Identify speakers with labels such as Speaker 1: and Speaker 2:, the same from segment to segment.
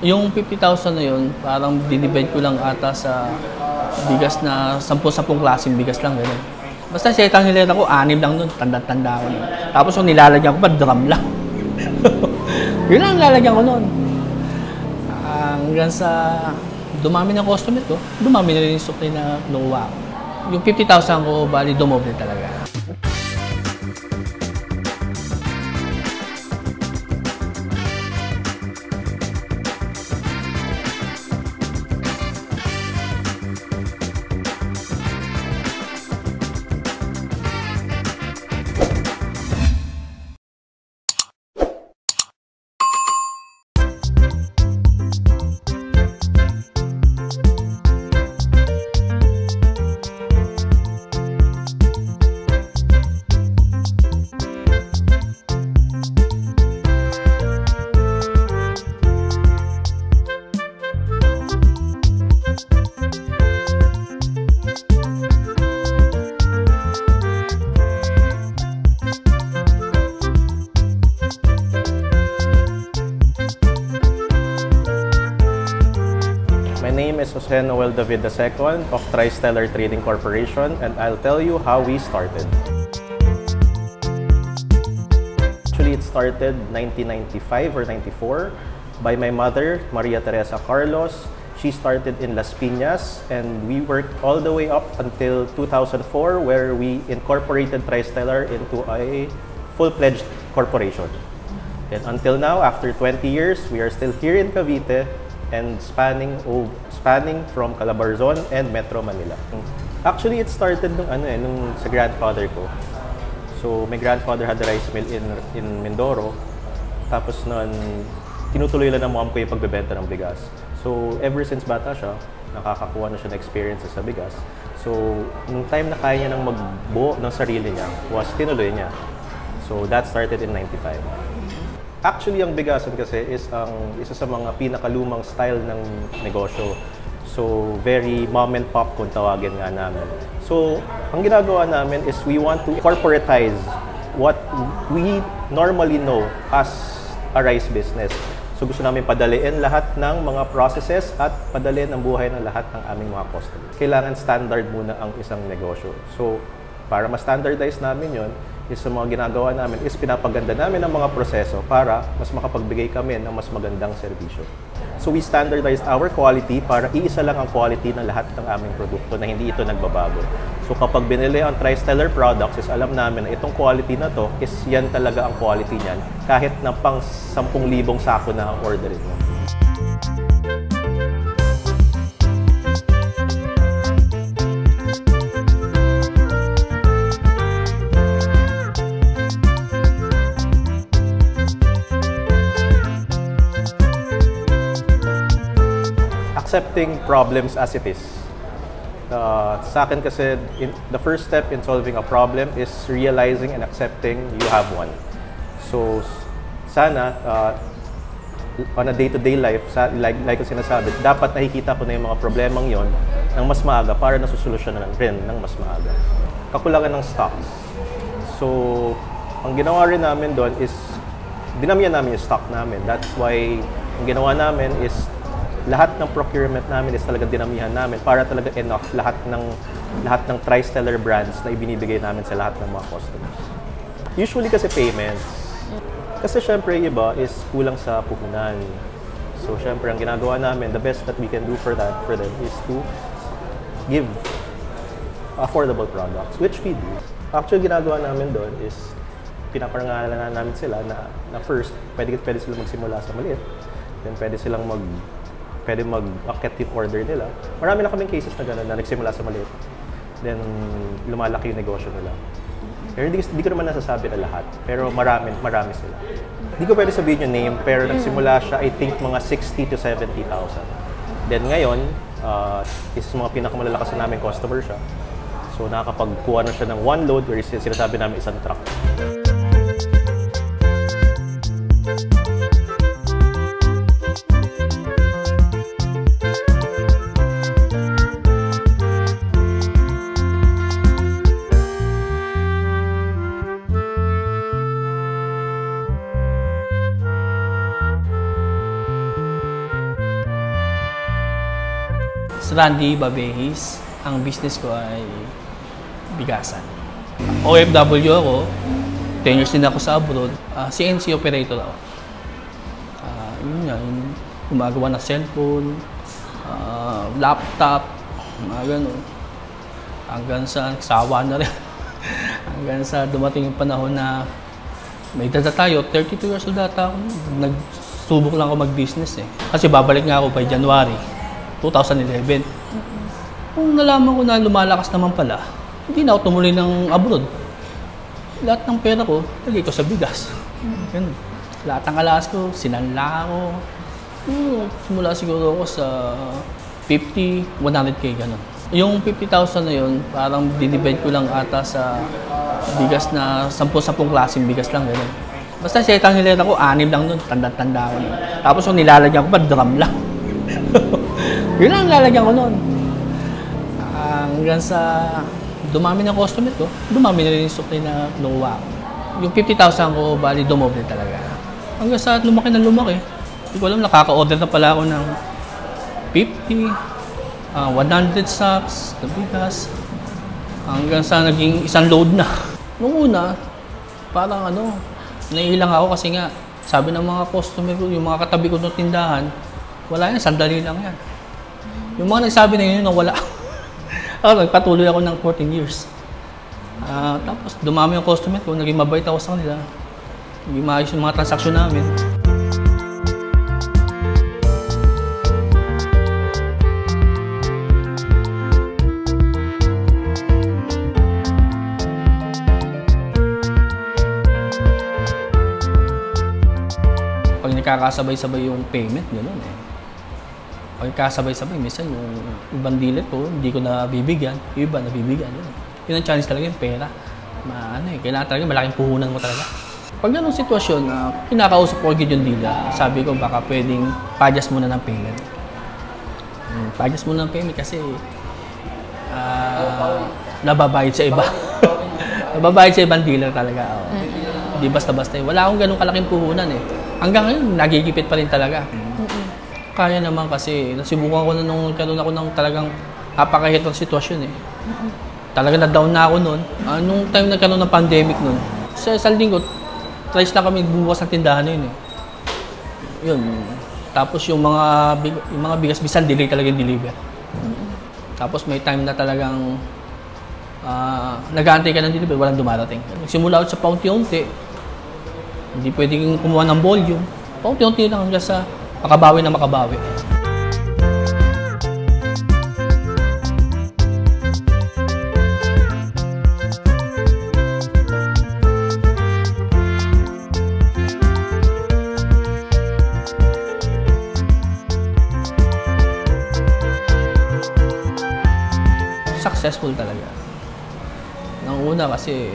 Speaker 1: Yung 50,000 na yun, parang dinivide ko lang ata sa bigas na 10-10 klaseng bigas lang, gano'n. Basta sa itang nilera ko, anim lang nun, tanda-tanda ko nun. Tapos yung nilalagyan ko pa, drum lang. yun lang ang lalagyan ko nun. Hanggang sa dumami ng customer ko, dumami na rin yung supply na nakuha ko. Yung 50,000 ko, bali dumoble talaga.
Speaker 2: David II of TriStellar Trading Corporation and I'll tell you how we started. Actually, it started 1995 or 94 by my mother, Maria Teresa Carlos. She started in Las Piñas and we worked all the way up until 2004 where we incorporated TriStellar into a full-fledged corporation. And until now, after 20 years, we are still here in Cavite and spanning ov- spanning from Calabarzon and Metro Manila. Actually, it started nung ano eh, nung sa grandfather ko. So, my grandfather had a rice mill in in Mindoro. Tapos noon, tinutuloy lang ng mom ko yung pagbebenta ng bigas. So, ever since bata siya, nakakakuha na siya ng experiences sa bigas. So, nung time na kaya niya nang magbuo ng sarili niya, was tinuloy niya. So, that started in 95. Actually, ang bigasan kasi is ang isa sa mga pinakalumang style ng negosyo. So, very mom and pop kung tawagin nga namin. So, ang ginagawa namin is we want to corporatize what we normally know as a rice business. So, gusto namin padaliin lahat ng mga processes at padaliin ang buhay ng lahat ng aming mga customers. Kailangan standard muna ang isang negosyo. So, para ma-standardize namin yon is sa mga ginagawa namin is pinapaganda namin ang mga proseso para mas makapagbigay kami ng mas magandang serbisyo. So we standardize our quality para iisa lang ang quality ng lahat ng aming produkto na hindi ito nagbabago. So kapag binili ang TriStellar products is alam namin na itong quality na to is yan talaga ang quality niyan kahit na pang 10,000 sako na ang orderin mo. Accepting problems as it is. Uh, sa akin kasi, in, the first step in solving a problem is realizing and accepting you have one. So, sana, uh, on a day-to-day life, sa, like, like ko sinasabi, dapat nakikita ko na yung mga problemang yon ng mas maaga para nasusolusyonan rin ng mas maaga. Kakulangan ng stocks. So, ang ginawa rin namin doon is, dinamihan namin yung stock namin. That's why, ang ginawa namin is, lahat ng procurement namin is talaga dinamihan namin para talaga enough lahat ng lahat ng TriStellar brands na ibinibigay namin sa lahat ng mga customers. Usually kasi payments. Kasi syempre iba is kulang sa puhunan. So syempre ang ginagawa namin, the best that we can do for that for them is to give affordable products, which we do. Actually, ginagawa namin doon is pinaparangalan namin sila na, na first, pwede, pwede silang magsimula sa maliit. Then pwede silang mag pwede mag-akit yung order nila. Marami na kaming cases na gano'n na nagsimula sa maliit. Then lumalaki yung negosyo nila. Pero hindi, hindi ko naman nasasabi na lahat. Pero marami, marami sila. Hindi ko pwede sabihin yung name, pero nagsimula siya, I think, mga 60 to 70,000. Then ngayon, uh, isa sa mga pinakamalalakas na namin customer siya. So nakakapagkuha na siya ng one load or sin- sinasabi namin isang truck.
Speaker 1: Randy Babehis. Ang business ko ay bigasan. OFW ako. 10 years din ako sa abroad. Ah, CNC operator ako. Ah, yun nga, yung gumagawa ng cellphone, ah, laptop, mga ganun. Hanggang sa sawa na rin. Hanggang sa dumating yung panahon na may data tayo, 32 years old data ako. Nagsubok lang ako mag-business eh. Kasi babalik nga ako by January 2011. Kung nalaman ko na lumalakas naman pala, hindi na ako tumuloy ng abroad. Lahat ng pera ko, lagay ko sa bigas. Ganun. Lahat ng alas ko, sinanla ako. Hmm, simula siguro ako sa 50, 100k ganun. Yung 50,000 na yun, parang dinivide ko lang ata sa bigas na 10-10 klaseng bigas lang ganun. Basta sa itang hilera ko, anim lang nun, tanda-tanda ko nun. Tapos yung nilalagyan ko pa, drum lang. Yun ang lalagyan ko nun. Hanggang sa dumami ng customer ko, dumami na rin yung supply na nakuha ko. Yung 50,000 ko, bali dumoble talaga. Hanggang sa lumaki na lumaki, hindi ko alam, nakaka-order na pala ako ng 50, ah, 100 sacks, bigas. Hanggang sa naging isang load na. Nung una, parang ano, naiilang ako kasi nga, sabi ng mga customer ko, yung mga katabi ko ng tindahan, wala yan, sandali lang yan. Yung mga nagsabi na yun, nawala. ako, nagpatuloy ako ng 14 years. Ah, tapos dumami yung customer ko, naging mabait ako sa kanila. Naging maayos yung mga transaksyon namin. Pag nagkakasabay-sabay yung payment, gano'n eh. Pag nagkakasabay-sabay, minsan yung ibang dealer ko, hindi ko na bibigyan, yung iba nabibigyan. Yun. yun ang challenge talaga yung pera. Ma, ano eh, kailangan talaga malaking puhunan mo talaga. Pag ganong sitwasyon, na kinakausap ko agad yung dealer, sabi ko baka pwedeng pa-adjust muna ng payment. Hmm, pa-adjust muna ng payment kasi ah, nababayad sa iba. nababayad sa ibang dealer talaga. Oh. Hindi basta-basta. Wala akong ganong kalaking puhunan eh. Hanggang ngayon, nagigipit pa rin talaga. Kaya naman kasi, nasibukan ko na nung karoon ako ng talagang napakahit ng sitwasyon eh. Talaga na-down na ako noon. Ah, nung time nagkaroon ng pandemic noon, sa isang linggo, tries na kami bubukas ng tindahan na yun eh. Yun. Tapos yung mga, yung mga bigas, bisan delay talaga yung deliver. Tapos may time na talagang ah nag-aantay ka ng delivery, walang dumarating. Simula ako sa paunti-unti, hindi pwedeng kumuha ng volume. Paunti-unti lang hanggang sa makabawi na makabawi. Successful talaga. Nang una kasi,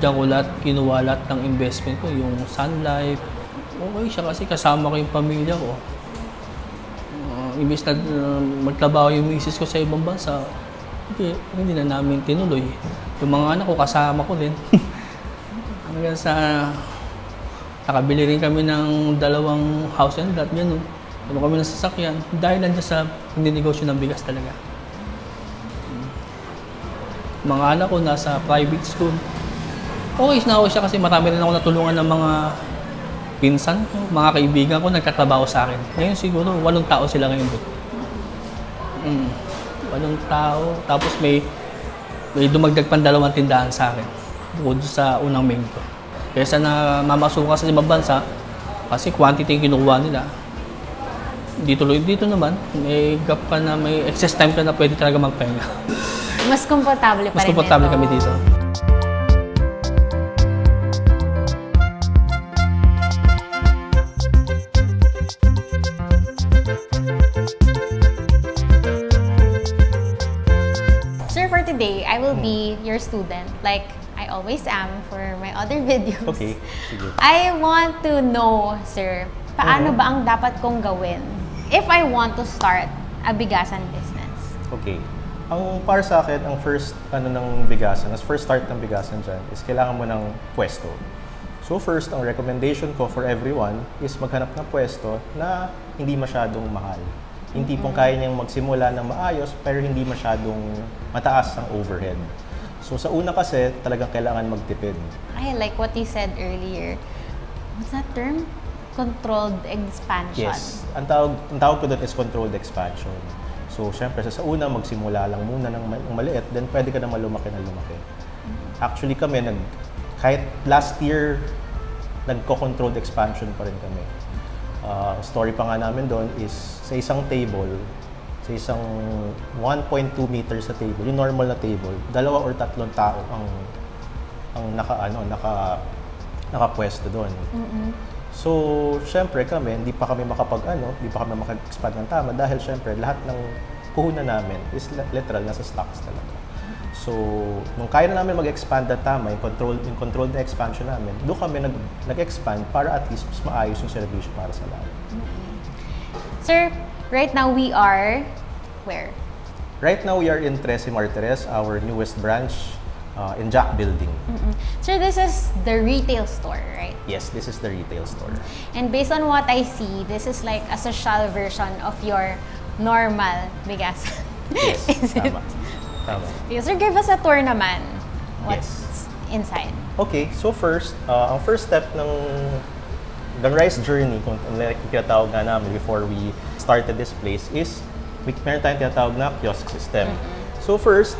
Speaker 1: diyan ko lahat, kinuha lahat ng investment ko, yung Sun Life. Okay siya kasi kasama ko yung pamilya ko. Uh, imbis na uh, magtrabaho yung misis ko sa ibang bansa, hindi, hindi na namin tinuloy. Yung mga anak ko, kasama ko din. Hanggang sa nakabili rin kami ng dalawang house and lot, gano'n. Ano kami ng sasakyan, dahil nandiyan sa hindi negosyo ng bigas talaga mga anak ko nasa private school. Okay na ako siya kasi marami rin ako natulungan ng mga pinsan ko, mga kaibigan ko nagkatrabaho sa akin. Ngayon siguro, walong tao sila ngayon doon. Mm, walong tao. Tapos may may dumagdag pang dalawang tindahan sa akin. Bukod sa unang main ko. Kaysa na mamasuka sa ibang bansa, kasi quantity yung kinukuha nila. Dito, dito naman, may gap ka na, may excess time ka na pwede talaga magpahinga.
Speaker 3: Mas komportable pa
Speaker 1: Mas
Speaker 3: rin
Speaker 1: komportable
Speaker 3: ito.
Speaker 1: kami dito.
Speaker 3: Student. Like I always am for my other videos.
Speaker 2: Okay, sige.
Speaker 3: I want to know, sir, paano
Speaker 2: Mhm.
Speaker 3: ba ang dapat kong gawin if I want to start a bigasan business?
Speaker 2: Okay. Ang para sa akin, ang first ano ng bigasan, as first start ng bigasan dyan, is kailangan mo ng pwesto. So first, ang recommendation ko for everyone is maghanap ng pwesto na hindi masyadong mahal. Yung tipong kaya niyang magsimula ng maayos pero hindi masyadong mataas ang overhead. So sa una kasi, talagang kailangan magtipid.
Speaker 3: I like what you said earlier. What's that term? Controlled expansion.
Speaker 2: Yes. Ang tawag, ang tawag ko doon is controlled expansion. So, syempre, sa, una, magsimula lang muna ng, ma- ng maliit, then pwede ka na malumaki na lumaki. Actually kami, nag, kahit last year, nagko-controlled expansion pa rin kami. Ah, story pa nga namin doon is sa isang table, sa isang 1.2 meters sa table, yung normal na table, dalawa or tatlong tao ang ang naka ano, naka nakapwesto doon. So, syempre kami, hindi pa kami makapag ano, hindi pa kami makag-expand ng tama dahil syempre lahat ng puhunan namin is li- literal nasa stocks talaga. So, nung kaya na namin mag-expand ng tama, yung control, yung controlled na expansion namin, doon kami nag, nag-expand para at least mas maayos yung servisyo para sa lahat.
Speaker 3: Sir, right now we are where?
Speaker 2: Right now, we are in Trece Martires, our newest branch uh, in Jack Building.
Speaker 3: Mm. Sir, this is the retail store, right?
Speaker 2: Yes, this is the retail store.
Speaker 3: And based on what I see, this is like a social version of your normal bigas.
Speaker 2: Yes,
Speaker 3: is it?
Speaker 2: tama. Tama.
Speaker 3: Yes, sir, give us a tour naman. What's
Speaker 2: Yes.
Speaker 3: inside?
Speaker 2: Okay, so first, uh, ang first step ng the rice journey, kung like tinatawag nga namin before we started this place, is may meron tayong tinatawag na kiosk system. So first,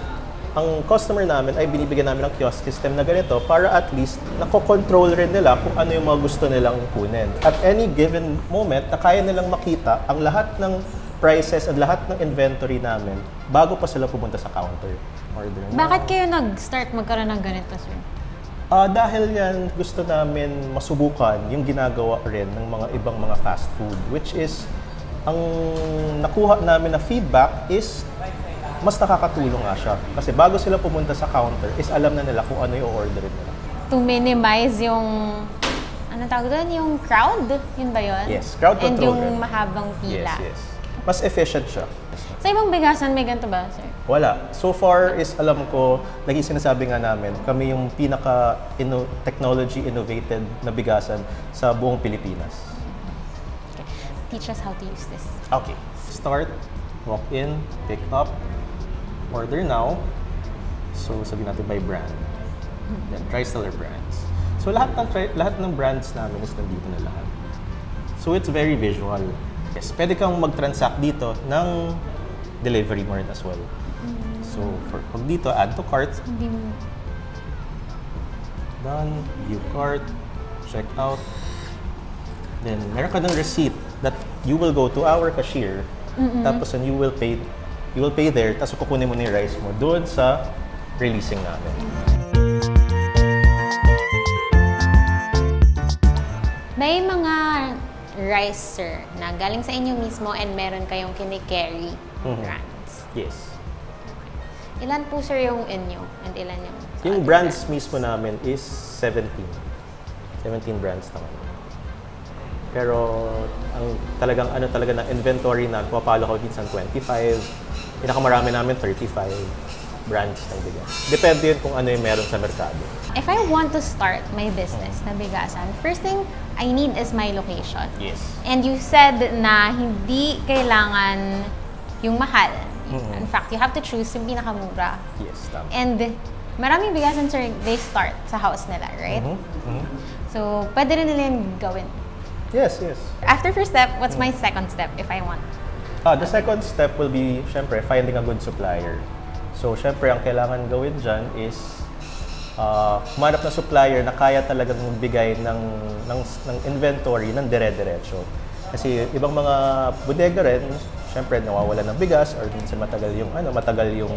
Speaker 2: ang customer namin ay binibigyan namin ng kiosk system na ganito para at least nako-control rin nila kung ano yung mga gusto nilang kunin. At any given moment, na kaya nilang makita ang lahat ng prices at lahat ng inventory namin bago pa sila pumunta sa counter. Order.
Speaker 3: Bakit kayo nag-start magkaroon ng ganito, sir?
Speaker 2: Ah, dahil yan, gusto namin masubukan yung ginagawa rin ng mga ibang mga fast food, which is, ang nakuha namin na feedback is, mas nakakatulong nga siya. Kasi bago sila pumunta sa counter, is alam na nila kung ano yung orderin nila.
Speaker 3: To minimize yung, ano tawag doon? Yung crowd? Yun ba yun?
Speaker 2: Yes, crowd
Speaker 3: And
Speaker 2: control
Speaker 3: yung
Speaker 2: rin.
Speaker 3: mahabang pila.
Speaker 2: Yes, yes. Mas efficient siya.
Speaker 3: Sa ibang bigasan, may ganito ba, sir?
Speaker 2: Wala. So far is alam ko, lagi sinasabi nga namin, kami yung pinaka inno- technology innovated na bigasan sa buong Pilipinas.
Speaker 3: Okay. Teach us how to use this.
Speaker 2: Okay. Start, walk in, pick up, order now. So, sabihin natin by brand. Then, TriSteller brands. So, lahat ng, tri- lahat ng brands namin is nandito na lahat. So, it's very visual. Yes, pwede kang mag-transact dito ng delivery mo rin as well. So, for, pag dito, add to cart,
Speaker 3: Hindi mo...
Speaker 2: done, view cart, check out. Then, meron ka ng receipt that you will go to our cashier. Tapos, and you will pay you will pay there, tapos kukunin mo na yung rice mo doon sa releasing namin.
Speaker 3: May mga rice, sir, na galing sa inyo mismo and meron kayong kinikerry
Speaker 2: Mhm.
Speaker 3: brands.
Speaker 2: Yes.
Speaker 3: Ilan po, sir, yung inyo? And ilan yung...
Speaker 2: Yung
Speaker 3: other
Speaker 2: brands mismo namin is 17. 17 brands naman. Pero ang talagang ano talaga ng inventory na pumapalo ko minsan 25. Pinakamarami namin 35 brands ng bigas. Depende yun kung ano yung meron sa merkado.
Speaker 3: If I want to start my business na bigasan, first thing I need is my location.
Speaker 2: Yes.
Speaker 3: And you said na hindi kailangan yung mahal.
Speaker 2: Mhm.
Speaker 3: In fact, you have to choose yung pinakamura.
Speaker 2: Yes, tama.
Speaker 3: And maraming bigasan, sir, they start sa house nila, right?
Speaker 2: Mhm, mhm.
Speaker 3: So, pwede rin nila yung gawin.
Speaker 2: Yes, yes.
Speaker 3: After first step, what's my second step if I want?
Speaker 2: Ah, the second step will be, syempre, finding a good supplier. So, syempre, ang kailangan gawin dyan is uh, humanap na supplier na kaya talagang magbigay ng, ng, ng inventory ng dire-diretso. Kasi ibang mga bodega rin, syempre, nawawala ng bigas or minsan matagal yung, ano, matagal yung,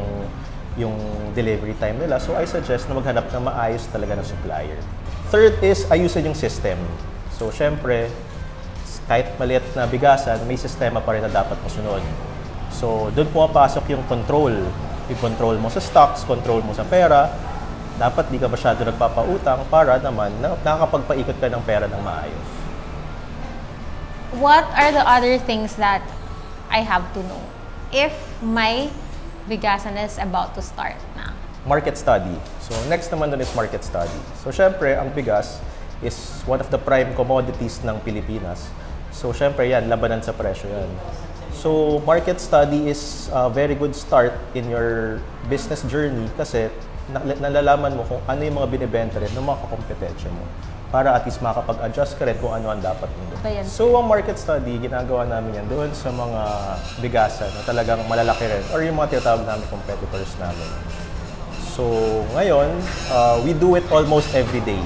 Speaker 2: yung delivery time nila. So, I suggest na maghanap ng maayos talaga ng supplier. Third is, ayusin yung system. So, syempre, kahit maliit na bigasan, may sistema pa rin na dapat masunod. So, doon pumapasok yung control. Yung control mo sa stocks, control mo sa pera. Dapat di ka masyado nagpapautang para naman na nakakapagpaikot ka ng pera ng maayos.
Speaker 3: What are the other things that I have to know if my bigasan is about to start na?
Speaker 2: Market study. So, next naman doon is market study. So, syempre, ang bigas is one of the prime commodities ng Pilipinas. So, syempre yan, labanan sa presyo yan. So, market study is a very good start in your business journey kasi na- nalalaman mo kung ano yung mga binibenta rin ng mga kakompetensya mo para at least makapag-adjust ka rin kung ano ang dapat mo
Speaker 3: Ba yan?
Speaker 2: doon. So, ang market study, ginagawa namin yan doon sa mga bigasan na talagang malalaki rin or yung mga tinatawag namin competitors namin. So, ngayon, uh, we do it almost every day.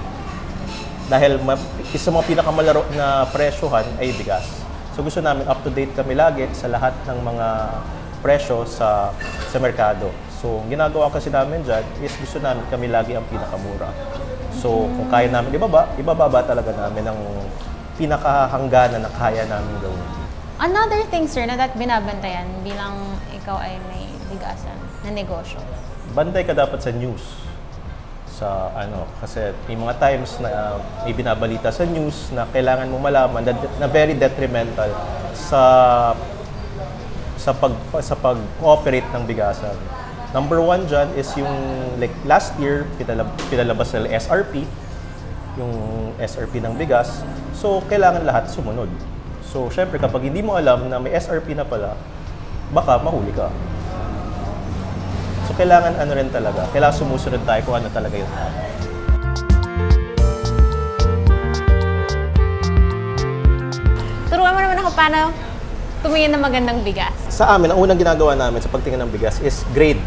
Speaker 2: Dahil ma- isa sa mga pinakamalaro na presyohan ay bigas. So gusto namin up-to-date kami lagi sa lahat ng mga presyo sa sa merkado. So ang ginagawa kasi namin dyan is gusto namin kami lagi ang pinakamura. So kung kaya namin ibaba, ibababa talaga namin ang pinakahangganan na kaya namin gawin.
Speaker 3: Another thing, sir, na that binabantayan bilang ikaw ay may bigasan na negosyo.
Speaker 2: Bantay ka dapat sa news. Sa ano, kasi may mga times na uh, may binabalita sa news na kailangan mo malaman na, na very detrimental sa sa pag sa pag-cooperate ng bigasan. Number one dyan is yung like last year pinalab, pinalabas nila SRP yung SRP ng bigas. So kailangan lahat sumunod. So syempre kapag hindi mo alam na may SRP na pala, baka mahuli ka. So kailangan ano rin talaga, kailangan sumusunod tayo kung ano talaga yung tama.
Speaker 3: Turuan mo naman ako paano tumingin ng magandang bigas.
Speaker 2: Sa amin, ang unang ginagawa namin sa pagtingin ng bigas is grade.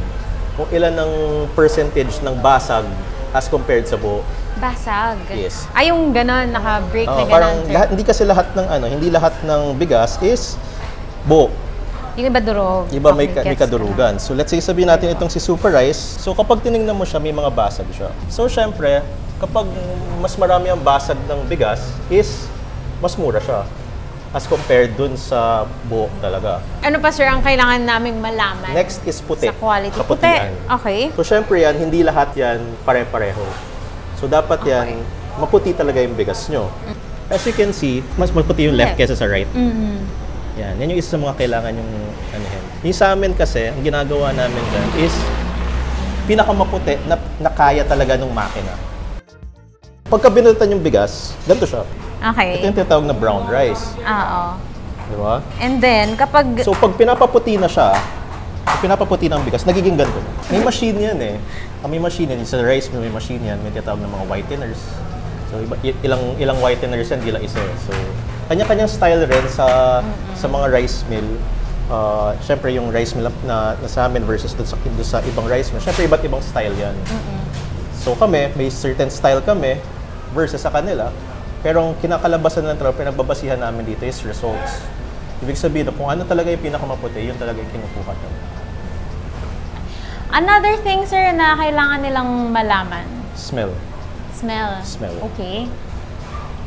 Speaker 2: Kung ilan ng percentage ng basag as compared sa buo.
Speaker 3: Basag.
Speaker 2: Yes.
Speaker 3: Ay, yung ganon, naka-break na
Speaker 2: Oo,
Speaker 3: ganon,
Speaker 2: parang lahat, hindi kasi lahat ng ano, hindi lahat ng bigas is buo.
Speaker 3: Yung iba durog.
Speaker 2: Iba may, ka-
Speaker 3: Okay,
Speaker 2: may kadurugan. So let's say sabihin natin itong si Super Rice. So kapag tinignan mo siya, may mga basag siya. So syempre, kapag mas marami ang basag ng bigas is mas mura siya as compared dun sa buo talaga.
Speaker 3: Ano pa, sir, ang kailangan naming malaman?
Speaker 2: Next is puti.
Speaker 3: Sa quality. Puti.
Speaker 2: Kaputian.
Speaker 3: Okay.
Speaker 2: So syempre yan, hindi lahat yan pare-pareho. So dapat yan, maputi talaga yung bigas nyo. As you can see, mas maputi yung left
Speaker 3: Yes.
Speaker 2: kesa sa right.
Speaker 3: Mhm.
Speaker 2: Yan, yan yung isa sa mga kailangan yung ano yan. Yung sa amin kasi, ang ginagawa namin dyan is pinakamaputi na, na kaya talaga ng makina. Pagka binalitan yung bigas, ganito siya.
Speaker 3: Okay.
Speaker 2: Ito yung tinatawag na brown rice.
Speaker 3: Oo.
Speaker 2: Di ba?
Speaker 3: And then, kapag...
Speaker 2: So pag pinapaputi na siya, pag pinapaputi ng bigas, nagiging ganito. May machine yan eh. Ah, May machine yan. Sa rice mill, may machine yan. May tinatawag ng mga whiteners. So iba, ilang ilang whiteners yan, di lang isa eh. So kanya-kanyang style rin sa sa mga rice mill. Uh, Siyempre yung rice mill na, na sa amin versus dun sa, dun sa ibang rice mill. Siyempre iba't ibang style yan. So kami, may certain style kami versus sa kanila. Pero ang kinakalabasan ng trabaho, pinagbabasihan namin dito is results. Ibig sabihin na kung ano talaga yung pinakamaputi, yun talaga yung kinukuha namin.
Speaker 3: Another thing, sir, na kailangan nilang malaman.
Speaker 2: Smell.
Speaker 3: Smell.
Speaker 2: Smell.
Speaker 3: Okay.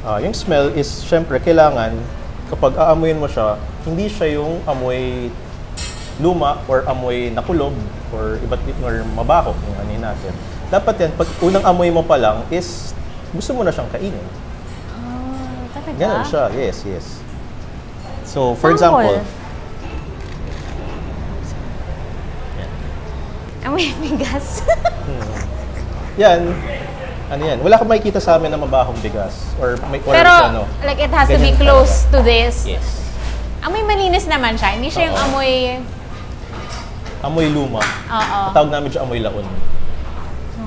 Speaker 2: Ah, yung smell is, syempre, kailangan, kapag aamuyin mo siya, hindi siya yung amoy luma or amoy nakulog or iba't or mabaho yung ano natin. Dapat yan, pag unang amoy mo pa lang is gusto mo na siyang kainin.
Speaker 3: Oh, talaga?
Speaker 2: Ganun siya, yes, yes. So, for
Speaker 3: Sample.
Speaker 2: example,
Speaker 3: Amoy bigas.
Speaker 2: yan, ano yan, wala kang makikita sa amin na mabahong bigas or may or
Speaker 3: Pero,
Speaker 2: ano.
Speaker 3: like, it has to be close to this.
Speaker 2: Yes.
Speaker 3: Amoy malinis naman siya. Hindi siya yung
Speaker 2: Oo.
Speaker 3: amoy...
Speaker 2: Amoy luma.
Speaker 3: Oo.
Speaker 2: Tawag namin siya amoy laon.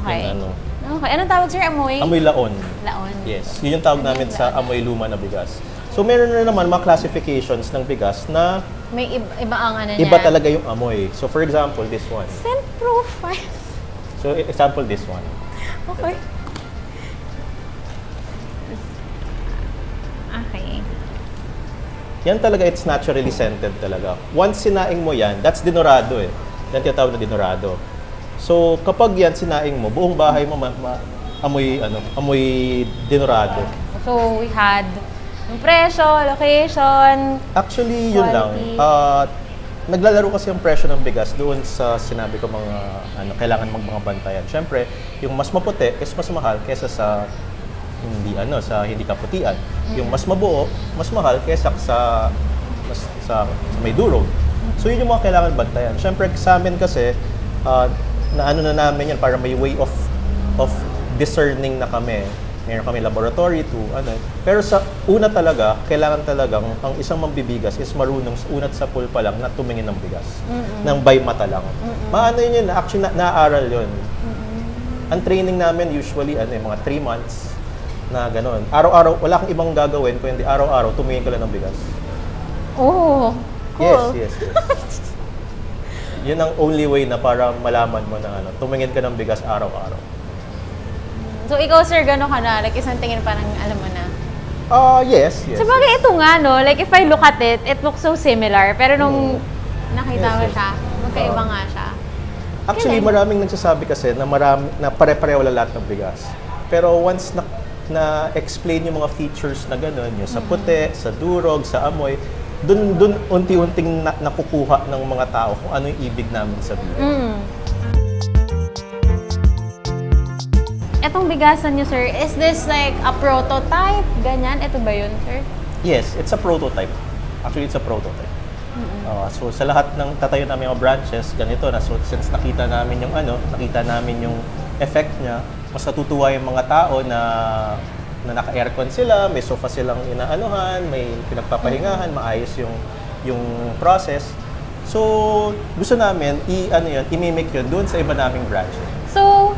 Speaker 3: Okay.
Speaker 2: Yung ano.
Speaker 3: Okay. Anong tawag, sir? Amoy?
Speaker 2: Amoy laon.
Speaker 3: Laon.
Speaker 2: Yes. Yun yung tawag namin sa amoy luma na bigas. So meron na naman mga classifications ng bigas na
Speaker 3: May iba, iba ang ano niya.
Speaker 2: iba talaga yung amoy. So for example, this one.
Speaker 3: Scent profile.
Speaker 2: So example, this one.
Speaker 3: Okay.
Speaker 2: Yan talaga, it's naturally scented talaga. Once sinaing mo yan, that's dinorado eh. Yan tinatawag na dinorado. So kapag yan sinaing mo, buong bahay mo ma- ma- amoy ano, amoy dinorado.
Speaker 3: So, we had yung presyo, location.
Speaker 2: Actually, yun lang.
Speaker 3: Quality.
Speaker 2: Ah, naglalaro kasi yung presyo ng bigas doon sa sinabi ko mga ano, kailangan mag mga bantayan. Siyempre, yung mas maputi is mas mahal kaysa sa hindi ano sa hindi kaputian. Yung mas mabuo, mas mahal kaysa sa mas sa, sa may durog. So yun yung mga kailangan bantayan. Siyempre sa amin kasi ah, na ano na namin yan para may way of of discerning na kami Meron kami laboratory to ano. Pero sa una talaga, kailangan talagang ang isang mambibigas is marunong sa- unat sa pool pa lang na tumingin ng bigas. Nang by mata lang. Maano yun yun, actually na, naaral yun. Ang training namin usually ano, mga 3 months na gano'n. Araw-araw, wala kang ibang gagawin kundi araw-araw tumingin ka lang ng bigas.
Speaker 3: Oh, cool.
Speaker 2: Yes, yes, yes. Yun ang only way na para malaman mo na ano, tumingin ka ng bigas araw-araw.
Speaker 3: So, ikaw, sir, gano'n ka na? Like, isang tingin parang alam mo na.
Speaker 2: Ah, yes, yes.
Speaker 3: So, bagay ito nga, no? Like, if I look at it, it looks so similar. Pero nung nakita
Speaker 2: Yes,
Speaker 3: mo
Speaker 2: yes.
Speaker 3: siya, magkaiba
Speaker 2: Oo.
Speaker 3: nga siya.
Speaker 2: Actually,
Speaker 3: Galing.
Speaker 2: maraming nagsasabi kasi na marami na pare-pareho lang lahat ng bigas. Pero once na na explain yung mga features na gano'n, yung sa puti, sa durog, sa amoy, dun dun unti-unting na, nakukuha ng mga tao kung ano yung ibig namin sabihin.
Speaker 3: Mm. Etong bigasan niyo, sir, is this like a prototype? Ganyan? Ito ba yun, sir?
Speaker 2: Yes, it's a prototype. Actually, it's a prototype. Uh, so sa lahat ng tatayo namin mga branches, ganito na. So since nakita namin yung ano, nakita namin yung effect niya, mas natutuwa yung mga tao na na naka-aircon sila, may sofa silang inaanuhan, may pinagpapahingahan, maayos yung yung process. So gusto namin i ano yun, i-mimic yun doon sa iba naming branches.
Speaker 3: So,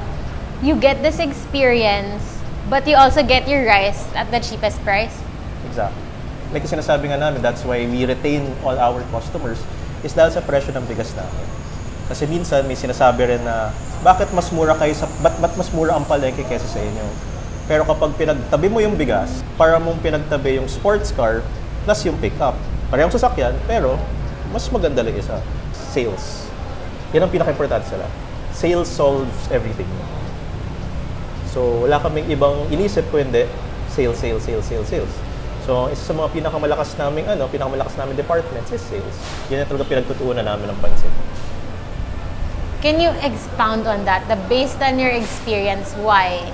Speaker 3: you get this experience, but you also get your rice at the cheapest price?
Speaker 2: Exactly. Like sinasabi nga namin, that's why we retain all our customers is dahil sa presyo ng bigas namin. Kasi minsan may sinasabi rin na bakit mas mura kayo sa ba't, ba't mas mura ang palengke kaysa sa inyo? Pero kapag pinagtabi mo yung bigas, para mong pinagtabi yung sports car plus yung pickup. Parehong sasakyan, pero mas maganda lang isa. Sales. Yan ang pinaka-importante lahat. Sales solves everything. So, wala kaming ibang inisip ko hindi sales, sales, sales, sales, sales. So, isa sa mga pinakamalakas naming ano, pinakamalakas naming departments is sales. Yan ang talaga pinagtutuunan namin ng pansin.
Speaker 3: Can you expound on that? The based on your experience, why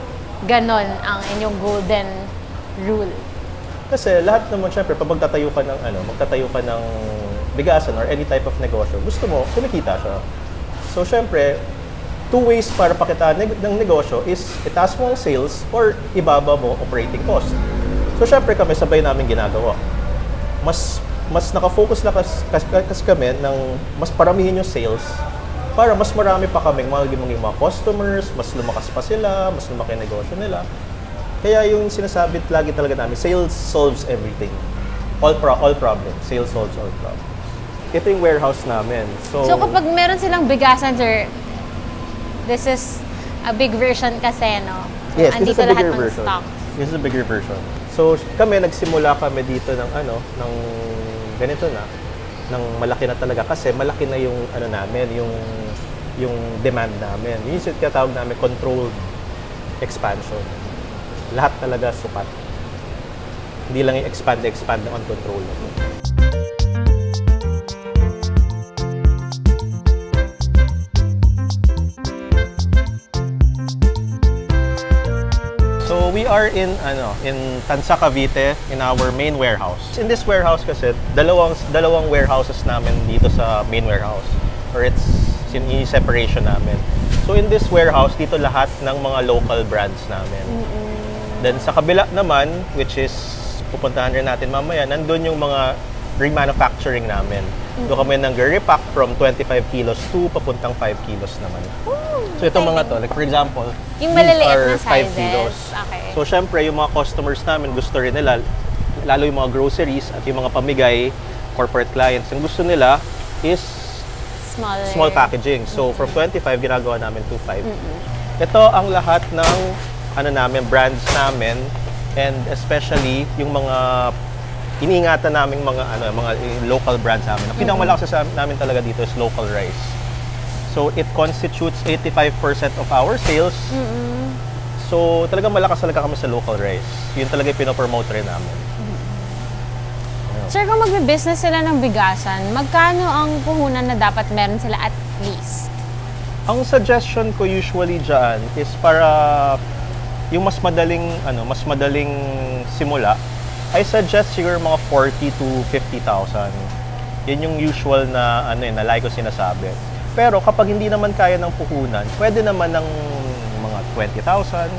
Speaker 3: ganon ang inyong golden rule?
Speaker 2: Kasi lahat naman syempre pag magtatayo ka ng ano, magtatayo ka ng bigasan or any type of negosyo, gusto mo kumikita siya. So syempre, two ways para pakita neg- ng negosyo is itaas mo ang sales or ibaba mo operating cost. So syempre kami sabay namin ginagawa. Mas mas naka-focus na kas, kas, kas kami ng mas paramihin yung sales para mas marami pa kaming mga maging mga customers, mas lumakas pa sila, mas lumaki ang negosyo nila. Kaya yung sinasabi lagi talaga namin, sales solves everything. All pro all problems. Sales solves all problems. Ito yung warehouse namin. So,
Speaker 3: So kapag meron silang bigasan, sir, this is a big version kasi, no?
Speaker 2: yes, this is
Speaker 3: Andito
Speaker 2: a bigger version.
Speaker 3: stock.
Speaker 2: This is a bigger version. So, kami nagsimula kami dito ng ano, ng ganito na, ng malaki na talaga kasi malaki na yung ano namin, yung yung demand namin. Yun yung tinatawag namin controlled expansion. Lahat talaga sukat. Hindi lang yung expand, expand na we are in ano in Tansa Cavite in our main warehouse. In this warehouse kasi dalawang dalawang warehouses namin dito sa main warehouse or it's in separation namin. So in this warehouse dito lahat ng mga local brands namin. Then sa kabila naman which is pupuntahan rin natin mamaya nandun yung mga remanufacturing namin. Doon kami nang repack from 25 kilos to papuntang 5 kilos naman. So itong mga to, like for example,
Speaker 3: Yung
Speaker 2: these
Speaker 3: maliliit
Speaker 2: are
Speaker 3: na
Speaker 2: 5
Speaker 3: sizes.
Speaker 2: kilos.
Speaker 3: Okay.
Speaker 2: So syempre, yung mga customers namin, gusto rin nila, lalo yung mga groceries at yung mga pamigay, corporate clients, yung gusto nila is
Speaker 3: Smaller.
Speaker 2: small packaging. So from 25, ginagawa namin to 5. Ito ang lahat ng ano namin, brands namin and especially yung mga iniingatan namin mga ano mga eh, local brands namin. Ang pinakamalakas sa namin talaga dito is local rice. So it constitutes 85% of our sales. So talagang malakas talaga kami sa local rice. Yun talaga yung pinopromote rin namin.
Speaker 3: Sir, kung magbe-business sila ng bigasan, magkano ang puhunan na dapat meron sila at least?
Speaker 2: Ang suggestion ko usually dyan is para yung mas madaling ano, mas madaling simula, I suggest siguro mga 40 to 50,000. Yun yung usual na ano yun, na like ko sinasabi. Pero kapag hindi naman kaya ng puhunan, pwede naman ng mga 20,000.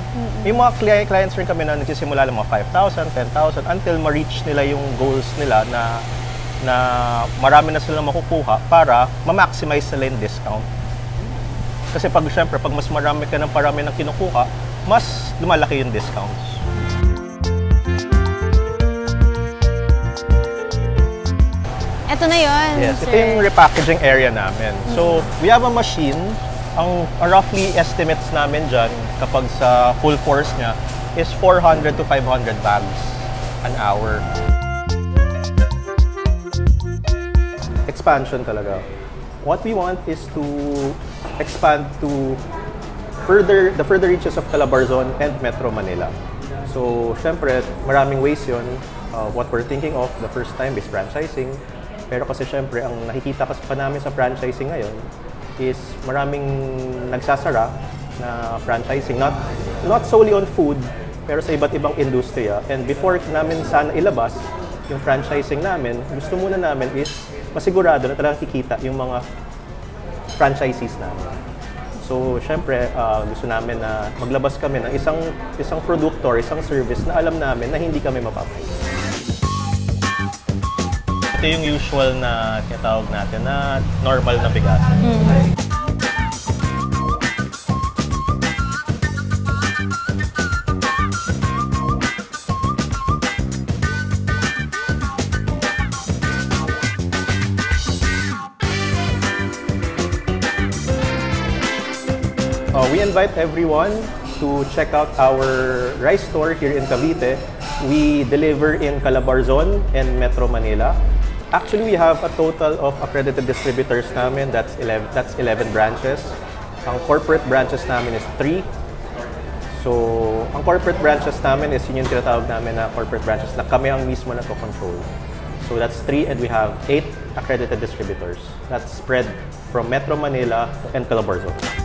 Speaker 2: May mga cli- clients rin kami na nagsisimula lang mga 5,000, 10,000 until ma-reach nila yung goals nila na na marami na silang makukuha para ma-maximize nila yung discount. Kasi pag syempre, pag mas marami ka ng parami ng kinukuha, mas lumalaki yung discounts.
Speaker 3: Ito na yun,
Speaker 2: Yes,
Speaker 3: sir.
Speaker 2: ito yung repackaging area namin. So, we have a machine. Ang ang roughly estimates namin dyan kapag sa full force niya is 400 to 500 bags an hour. Expansion talaga. What we want is to expand to further the further reaches of Calabarzon and Metro Manila. So, syempre, maraming ways yun. Uh, what we're thinking of the first time is franchising. Pero kasi syempre, ang nakikita kasi pa namin sa franchising ngayon is maraming nagsasara na franchising. Not, not solely on food, pero sa iba't ibang industriya. And before namin sana ilabas yung franchising namin, gusto muna namin is masigurado na talagang kikita yung mga franchisees namin. So, syempre, ah, gusto namin na maglabas kami ng isang isang product or isang service na alam namin na hindi kami mapapay. Ito yung usual na tinatawag natin na normal na bigasan. Uh, we invite everyone to check out our rice store here in Cavite. We deliver in Calabarzon and Metro Manila. Actually, we have a total of accredited distributors namin. That's 11, that's 11 branches. Ang corporate branches namin is 3. So, ang corporate branches namin is yun yung tinatawag namin na corporate branches na kami ang mismo na control So that's 3 and we have 8 accredited distributors. That's spread from Metro Manila and Calabarzon.